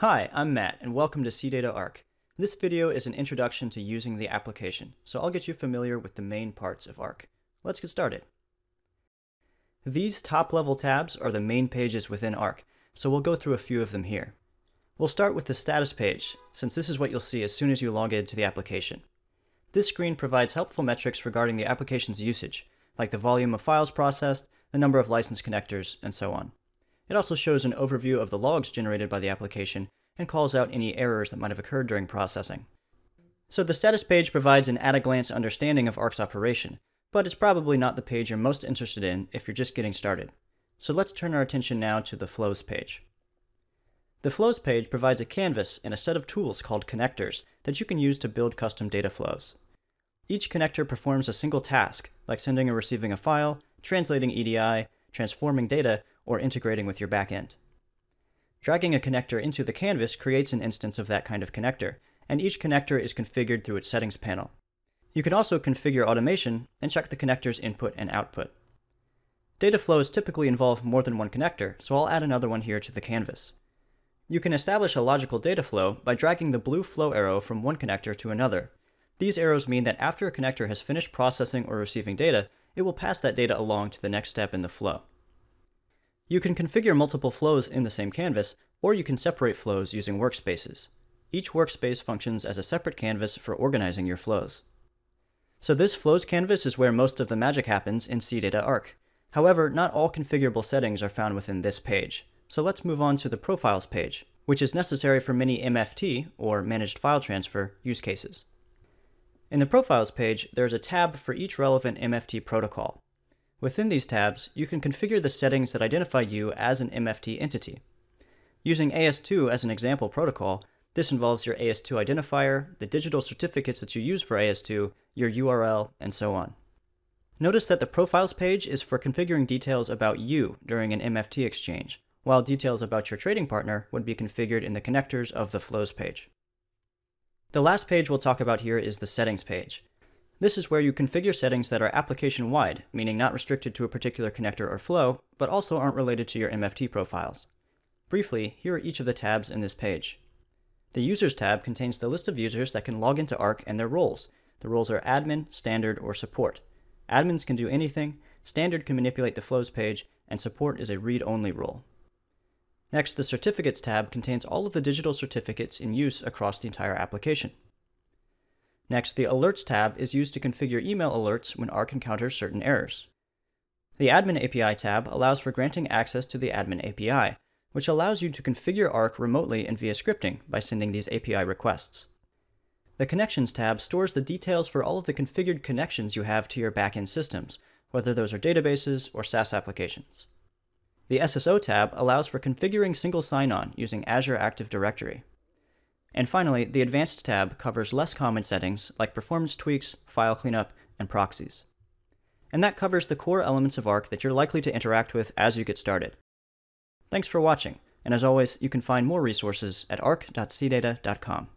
Hi, I'm Matt, and welcome to CData Arc. This video is an introduction to using the application, so I'll get you familiar with the main parts of Arc. Let's get started. These top-level tabs are the main pages within Arc, so we'll go through a few of them here. We'll start with the status page, since this is what you'll see as soon as you log into the application. This screen provides helpful metrics regarding the application's usage, like the volume of files processed, the number of license connectors, and so on. It also shows an overview of the logs generated by the application and calls out any errors that might have occurred during processing. So the status page provides an at-a-glance understanding of Arc's operation, but it's probably not the page you're most interested in if you're just getting started. So let's turn our attention now to the Flows page. The Flows page provides a canvas and a set of tools called connectors that you can use to build custom data flows. Each connector performs a single task, like sending or receiving a file, translating EDI, transforming data, or integrating with your backend. Dragging a connector into the canvas creates an instance of that kind of connector, and each connector is configured through its settings panel. You can also configure automation and check the connector's input and output. Data flows typically involve more than one connector, so I'll add another one here to the canvas. You can establish a logical data flow by dragging the blue flow arrow from one connector to another. These arrows mean that after a connector has finished processing or receiving data, it will pass that data along to the next step in the flow. You can configure multiple flows in the same canvas, or you can separate flows using workspaces. Each workspace functions as a separate canvas for organizing your flows. So this flows canvas is where most of the magic happens in CData Arc. However, not all configurable settings are found within this page. So let's move on to the Profiles page, which is necessary for many MFT, or Managed File Transfer, use cases. In the Profiles page, there is a tab for each relevant MFT protocol. Within these tabs, you can configure the settings that identify you as an MFT entity. Using AS2 as an example protocol, this involves your AS2 identifier, the digital certificates that you use for AS2, your URL, and so on. Notice that the Profiles page is for configuring details about you during an MFT exchange, while details about your trading partner would be configured in the connectors of the Flows page. The last page we'll talk about here is the Settings page. This is where you configure settings that are application-wide, meaning not restricted to a particular connector or flow, but also aren't related to your MFT profiles. Briefly, here are each of the tabs in this page. The Users tab contains the list of users that can log into Arc and their roles. The roles are Admin, Standard, or Support. Admins can do anything, Standard can manipulate the Flows page, and Support is a read-only role. Next, the Certificates tab contains all of the digital certificates in use across the entire application. Next, the Alerts tab is used to configure email alerts when Arc encounters certain errors. The Admin API tab allows for granting access to the Admin API, which allows you to configure Arc remotely and via scripting by sending these API requests. The Connections tab stores the details for all of the configured connections you have to your backend systems, whether those are databases or SaaS applications. The SSO tab allows for configuring single sign-on using Azure Active Directory. And finally, the Advanced tab covers less common settings like performance tweaks, file cleanup, and proxies. And that covers the core elements of Arc that you're likely to interact with as you get started. Thanks for watching, and as always, you can find more resources at arc.cdata.com.